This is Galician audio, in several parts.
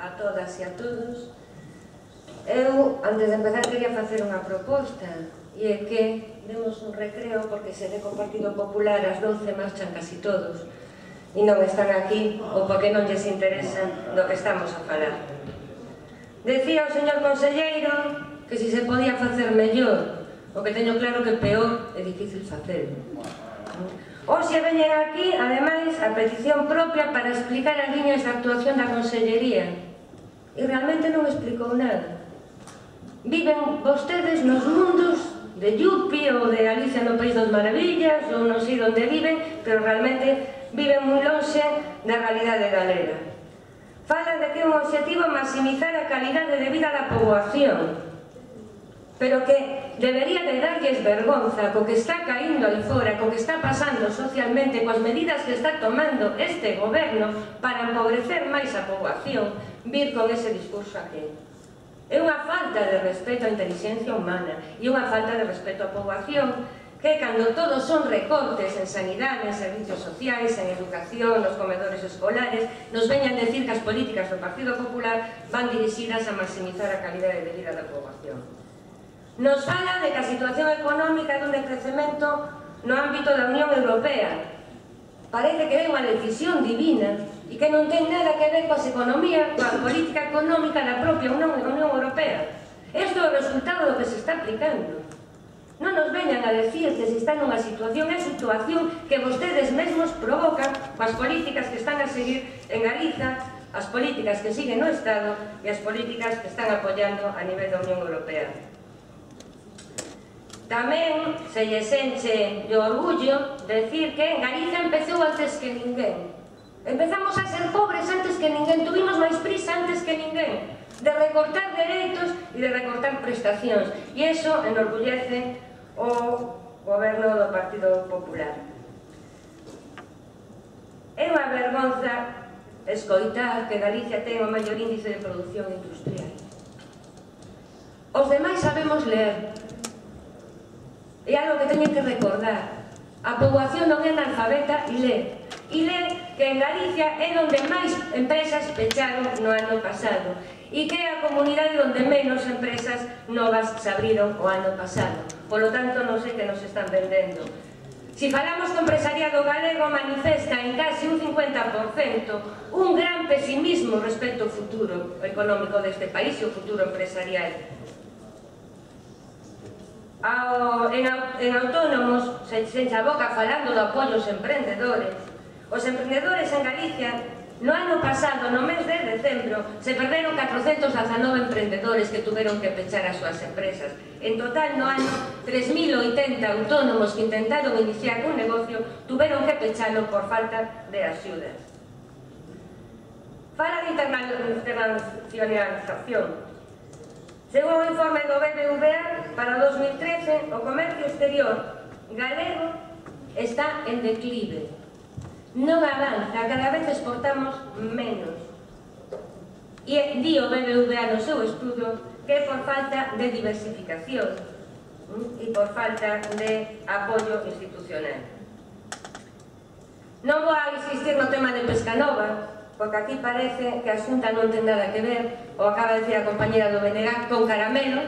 a todas e a todos. Eu, antes de empezar, quería facer unha proposta, e é que demos un recreo porque se ve co Partido Popular as 12 marchan casi todos e non están aquí ou porque non lles interesa do que estamos a falar. Decía o señor conselleiro que se se podía facer mellor, o que teño claro que peor é difícil facer. Hoxe veñen aquí, ademais, a petición propia para explicar as líneas de actuación da Consellería, e realmente non explicou nada. Viven vostedes nos mundos de Yupi ou de Alicia no País das Maravillas ou non sei onde viven, pero realmente viven moi longe da realidade galega. Falan de que é un objetivo maximizar a calidade de vida da poboación, pero que debería de darlles vergonza co que está caindo aí fora, co que está pasando socialmente, coas medidas que está tomando este goberno para empobrecer máis a poboación, vir con ese discurso aquí. É unha falta de respeto á inteligencia humana e unha falta de respeto á poboación que cando todos son recortes en sanidade, en servicios sociais, en educación, nos comedores escolares, nos veñan decir que as políticas do Partido Popular van dirixidas a maximizar a calidade de vida da poboación. Nos fala de que a situación económica dun decrecemento no ámbito da Unión Europea, parece que ven decisión divina e que non ten nada que ver coas economía, coa política económica da propia Unión, Unión Europea. Isto é o resultado do que se está aplicando. Non nos veñan a decir que se está nunha situación e situación que vostedes mesmos provocan coas políticas que están a seguir en Galiza, as políticas que siguen no Estado e as políticas que están apoyando a nivel da Unión Europea. Tamén se lle senche de orgullo decir que en Galiza empezou antes que ninguén. Empezamos a ser pobres antes que ninguén, tuvimos máis prisa antes que ninguén de recortar dereitos e de recortar prestacións. E iso enorgullece o goberno do Partido Popular. É unha vergonza escoitar que Galicia ten o maior índice de producción industrial. Os demais sabemos ler, É algo que teñen que recordar. A poboación non é analfabeta e lé. E lé que en Galicia é onde máis empresas pecharon no ano pasado e que é a comunidade onde menos empresas novas se abriron o ano pasado. Polo tanto, non sei que nos están vendendo. Si falamos do empresariado galego, manifesta en casi un 50% un gran pesimismo respecto ao futuro económico deste país e ao futuro empresarial ao, en, en autónomos se sen boca falando do apoio aos emprendedores. Os emprendedores en Galicia no ano pasado, no mes de decembro, se perderon 419 emprendedores que tuveron que pechar as súas empresas. En total, no ano, 3.080 autónomos que intentaron iniciar un negocio tuveron que pechalo por falta de axudas. Fala de internacionalización. Según o informe do BBVA, para 2013 o comercio exterior galego está en declive. Non avanza, cada vez exportamos menos. E di o BBVA no seu estudo que é por falta de diversificación mm, e por falta de apoio institucional. Non vou a insistir no tema de Pescanova, porque aquí parece que a Xunta non ten nada que ver, o acaba de decir a compañera do BNG, con caramelo,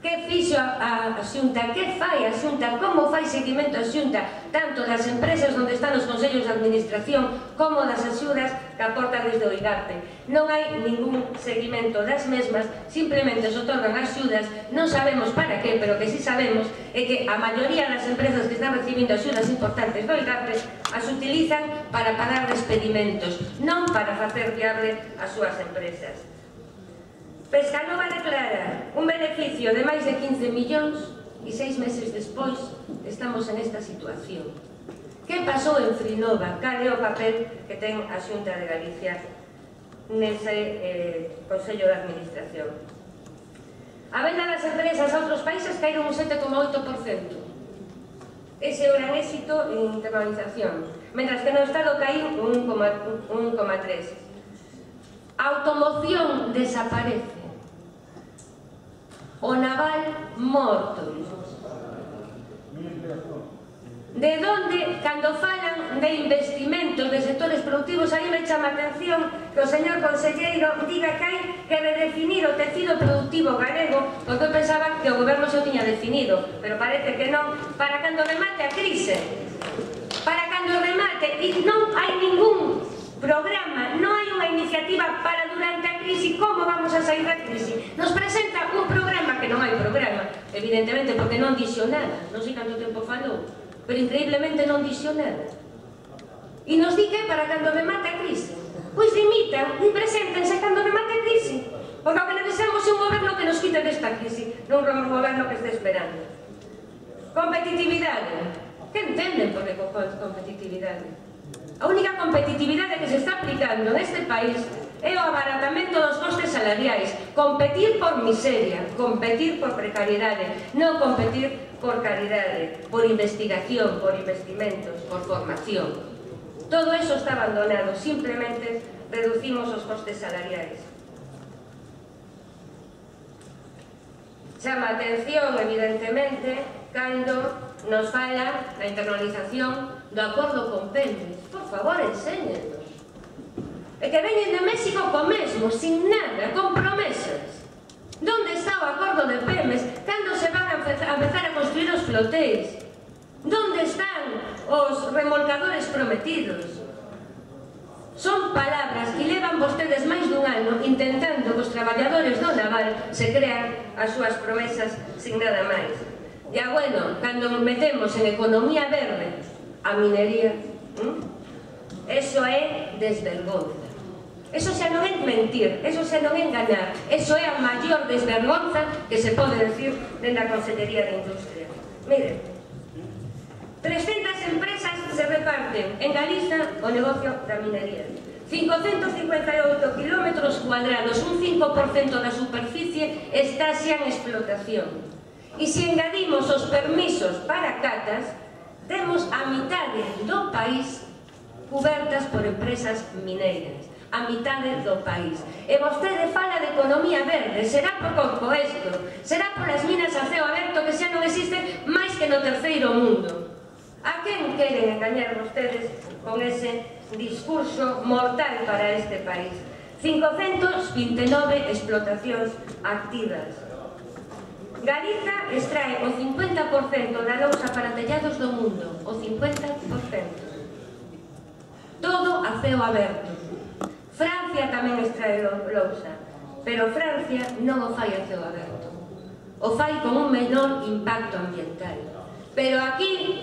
que fixo a, a Xunta, que fai a Xunta, como fai seguimento a Xunta, tanto das empresas onde están os consellos de administración como das axudas, que aportan desde o IGARTE. Non hai ningún seguimento das mesmas, simplemente se otorgan axudas, non sabemos para que, pero que sí sabemos é que a maioría das empresas que están recibindo axudas importantes do IGARTE as utilizan para pagar despedimentos, non para facer viable as súas empresas. Pescanova declara un beneficio de máis de 15 millóns e seis meses despois estamos en esta situación. Que pasou en Frinova? Cal é o papel que ten a Xunta de Galicia nese eh, Consello de Administración? A venda das empresas a outros países caíron un 7,8%. Ese é o gran éxito en internalización. Mentras que no Estado caíu un 1,3%. A automoción desaparece. O naval morto de donde, cando falan de investimentos de sectores productivos, aí me chama a atención que o señor conselleiro diga que hai que redefinir o tecido productivo galego, porque eu pensaba que o goberno se o tiña definido, pero parece que non, para cando remate a crise. Para cando remate, e non hai ningún programa, non hai unha iniciativa para durante a crise como vamos a sair da crise. Nos presenta un programa que non hai programa, evidentemente, porque non dixo nada, non sei canto tempo falou, pero increíblemente non dixo nada. E nos di que para cando me mata a crise. Pois dimitan, e presentense cando me mate a crise. Porque o que necesitamos é un goberno que nos quite desta crise, non un goberno que este esperando. Competitividade. Que entenden por competitividade? A única competitividade que se está aplicando neste país é o abaratamento dos costes salariais, competir por miseria, competir por precariedade, non competir por caridade, por investigación, por investimentos, por formación. Todo eso está abandonado, simplemente reducimos os costes salariais. Chama atención, evidentemente, cando nos fala da internalización do acordo con Pemex. Por favor, enséñenos. E que veñen de México co mesmo, sin nada, con promesas. Donde está o acordo de Pemex a empezar a construir os flotéis. Donde están os remolcadores prometidos? Son palabras que levan vostedes máis dun ano intentando que os traballadores do naval se crean as súas promesas sin nada máis. E bueno, cando metemos en economía verde a minería, ¿eh? eso é desvergonza. Eso xa non é mentir, eso xa non é enganar, eso é a maior desvergonza que se pode decir dentro da Consellería de Industria. Miren, 300 empresas se reparten en Galiza o negocio da minería. 558 kilómetros cuadrados, un 5% da superficie está xa en explotación. E se engadimos os permisos para catas, temos a mitade do país cubertas por empresas mineiras a mitade do país. E vostede fala de economía verde, será por compoesto, será polas minas a ceo aberto que xa non existen máis que no terceiro mundo. A quen queren engañar vostedes con ese discurso mortal para este país? 529 explotacións activas. Galiza extrae o 50% da lousa para tellados do mundo, o 50%. Todo a ceo aberto. Francia tamén extrae lousa, pero Francia non o fai a ceo aberto. O fai con un menor impacto ambiental. Pero aquí,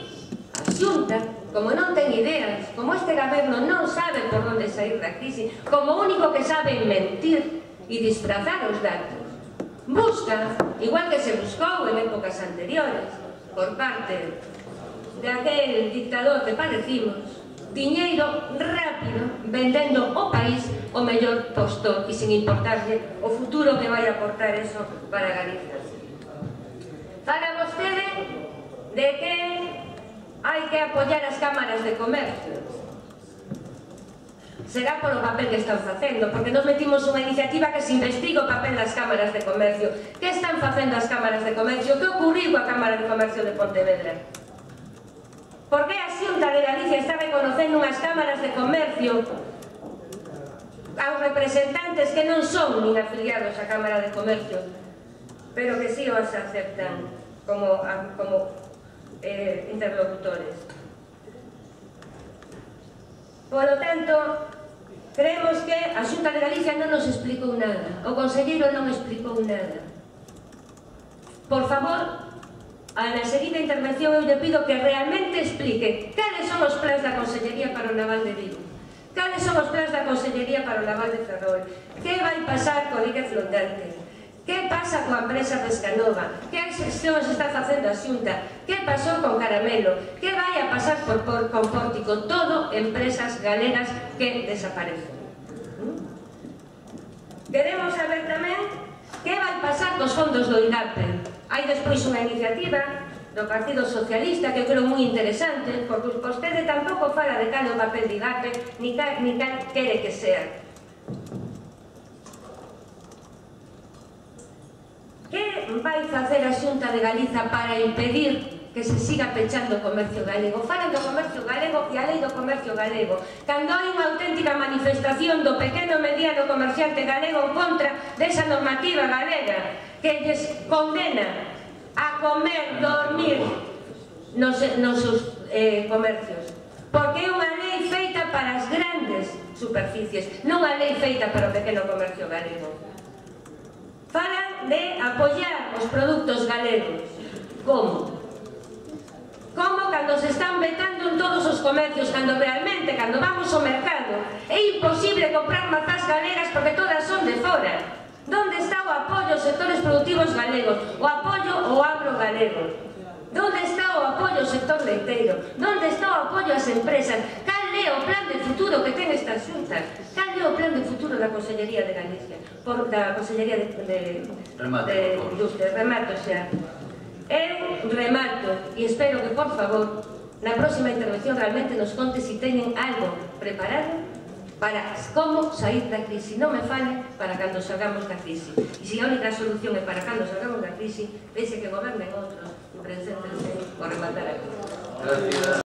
a xunta, como non ten ideas, como este goberno non sabe por onde sair da crise, como único que sabe mentir e disfrazar os datos, busca, igual que se buscou en épocas anteriores, por parte daquel dictador que parecimos, diñeiro rápido vendendo o país o mellor posto e sin importarse o futuro que vai aportar eso para Galicia. Fala vostede de que hai que apoyar as cámaras de comercio. Será polo papel que están facendo, porque nos metimos unha iniciativa que se investiga o papel das cámaras de comercio. Que están facendo as cámaras de comercio? Que ocurriu coa Cámara de Comercio de Pontevedra? Por que Xunta de Galicia está reconocendo unhas cámaras de comercio aos representantes que non son nin afiliados á Cámara de Comercio, pero que sí os aceptan como, como eh, interlocutores. Polo tanto, creemos que a Xunta de Galicia non nos explicou nada, o Conselleiro non explicou nada. Por favor, Na seguida intervención eu lle pido que realmente explique cales son os plans da Consellería para o Naval de Vigo, cales son os plans da Consellería para o Naval de Ferrol, que vai pasar co dique flotante, que pasa coa empresa Pescanova, que a se está facendo a xunta, que pasou con Caramelo, que vai a pasar por, por, con Pórtico, todo empresas galegas que desaparecen. ¿Mm? Queremos saber tamén que vai pasar cos fondos do IDAPE, Hai despois unha iniciativa do Partido Socialista que creo moi interesante porque vostede tampouco fala de cal o papel de IGAPE ni cal, ni cal quere que sea Que vai facer a Xunta de Galiza para impedir que se siga pechando o comercio galego? Falan do comercio galego e a lei do comercio galego. Cando hai unha auténtica manifestación do pequeno mediano comerciante galego en contra desa normativa galega, que lles condena a comer, dormir nos, nos seus eh, comercios. Porque é unha lei feita para as grandes superficies, non a lei feita para o pequeno comercio galego. Falan de apoiar os produtos galegos. Como? Como cando se están vetando en todos os comercios, cando realmente, cando vamos ao mercado, é imposible comprar mazás galegas sectores productivos galegos, o apoio ao agro galego. Donde está o apoio ao sector leiteiro? Donde está o apoio ás empresas? Cal é o plan de futuro que ten esta xunta? Cal é o plan de futuro da Consellería de Galicia? Por, da Consellería de, de, Remate, de Industria. Remato xa. Eu remato e espero que, por favor, na próxima intervención realmente nos conte si teñen algo preparado para como sair da crise. Non me fale para cando salgamos da crise. E se a única solución é para cando salgamos da crise, pense que gobernen outros, presenten por rematar a crise. Gracias.